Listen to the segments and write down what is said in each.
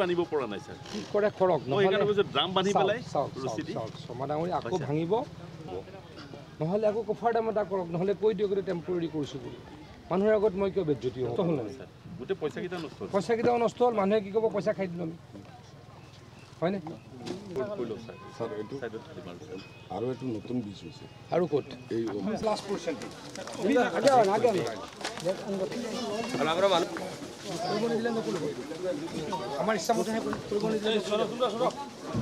আনিব পৰা নাই ছাৰ কি কৰে কৰক মই সেইকাৰণে কৈছোঁ ড্ৰাম বান্ধি চাওক, পেলাই চাওক, ৰছী চাওক, দি চাওক, শৰ্মা ডাঙৰি আকৌ পইচা। ভাঙিব নহ'লে আকৌ কফাৰ দাম এটা কৰক নহ'লে কৈ দিয়ক এইটো টেম্পৰেৰী কৰিছোঁ বুলি মানুহৰ আগত মই কিয় বেজ্জতি হওঁ হ'ল নাই ছাৰ গোটেই পইচাকেইটা নষ্ট হ'ল পইচাকেইটাও নষ্ট হ'ল মানুহে কি ক'ব পইচা খাই দিলোঁ আমি হয়নে আৰু এইটো নতুন বীজ হৈছে আৰু ক'ত এই আমাৰ ইচ্ছামতেহে কৰিব নিদিলে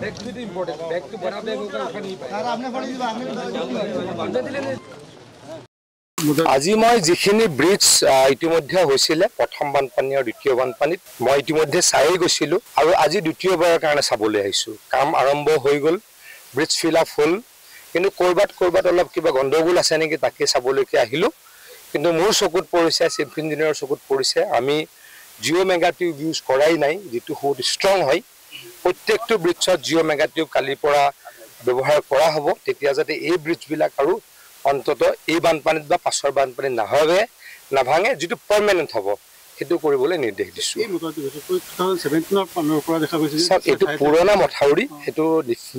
বেগটো ইম্পৰ্টেণ্ট বেগটো বনা বেগ হোক উঠাই নিপায় আজি মই যিখিনি ব্ৰিজ ইতিমধ্যে হৈছিলে প্ৰথম বানপানী আৰু দ্বিতীয় বানপানীত মই ইতিমধ্যে চায়েই গৈছিলোঁ আৰু আজি দ্বিতীয়বাৰৰ কাৰণে চাবলৈ আহিছোঁ। কাম আৰম্ভ হৈ গ'ল ব্ৰিজ ফিল আপ হ'ল। কিন্তু ক'ৰবাত ক'ৰবাত অলপ কিবা গণ্ডগোল আছে নেকি তাকে চাবলৈকে আহিলোঁ। কিন্তু মোৰ চকুত পৰিছে চিফ ইঞ্জিনিয়াৰৰ চকুত পৰিছে। আমি জিঅ' মেগা টিউব ইউজ কৰাই নাই যিটো বহুত ষ্ট্ৰং হয়। প্ৰত্যেকটো ব্ৰিজত জিঅ' মেগা টিউব কালিৰ পৰা ব্যৱহাৰ কৰা হ'ব। তেতিয়া যাতে এই ব্ৰিজবিলাক আৰু অন্তত এই বানপানীত বা পাছৰ বানপানীত নাভাবে নাভাঙে যিটো পাৰ্মানেণ্ট হ'ব সেইটো কৰিবলৈ নিৰ্দেশ দিছোঁ। চাওক এইটো পুৰণা মথাউৰি সেইটো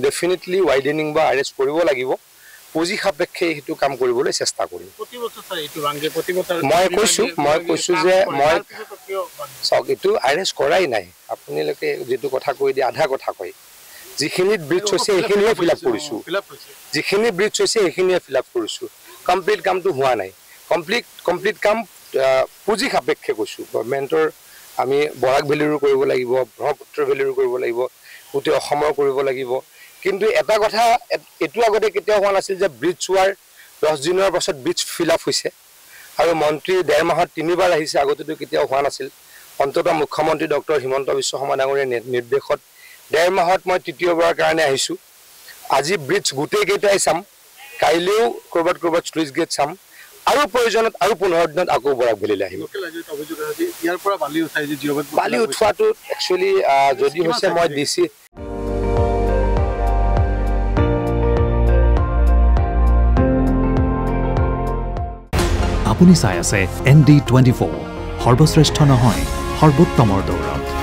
ডেফিনেটলি ৱাইডেনিং বা আৰেষ্ট কৰিব লাগিব। পুঁজি সাপেক্ষে সেইটো কাম কৰিবলৈ চেষ্টা কৰিম। মই কৈছোঁ, মই কৈছোঁ যে মই-? চাওক এইটো আৰেষ্ট কৰাই নাই। আপোনালোকে যিটো কথা কৈ দিয়ে আধা কথা কয়। যিখিনিত ব্ৰিজ হৈছে সেইখিনিহে ফিল আপ কৰিছোঁ। যিখিনি ব্ৰিজ হৈছে সেইখিনিয়ে ফিল আপ কৰিছোঁ কমপ্লিট কামটো হোৱা নাই কমপ্লিট কমপ্লিট কাম পুঁজি সাপেক্ষে কৈছোঁ গভৰ্ণমেণ্টৰ আমি বৰাক ভেলিৰো কৰিব লাগিব ব্ৰহ্মপুত্ৰ ভেলিৰো কৰিব লাগিব গোটেই অসমৰ কৰিব লাগিব কিন্তু এটা কথা এইটো আগতে কেতিয়াও হোৱা নাছিল যে ব্ৰিজ হোৱাৰ দহ দিনৰ পাছত ব্ৰিজ ফিল আপ হৈছে আৰু মন্ত্ৰী ডেৰ মাহত তিনিবাৰ আহিছে আগতেতো কেতিয়াও হোৱা নাছিল অন্ততঃ মুখ্যমন্ত্ৰী ডক্টৰ হিমন্ত বিশ্ব শৰ্মা ডাঙৰীয়াৰ নিৰ্দেশত ডেৰ মাহত মই তৃতীয়বাৰৰ কাৰণে আহিছোঁ। আজি ব্ৰিজ গোটেইকেইটাই চাম। কাইলৈও ক'ৰবাত ক'ৰবাত শ্লুইচ গেট চাম। আৰু প্ৰয়োজনত আৰু পোন্ধৰ দিনত আকৌ বৰাক ভেলিলৈ আহিম। জিঅ'বাত বালি উঠোৱাটো একচুৱেলি যদি হৈছে মই ডি চি আপুনি চাই আছে এন ডি টুৱেণ্টি ফ'ৰ। সৰ্বশ্ৰেষ্ঠ নহয় সৰ্বোত্তমৰ দৌৰত।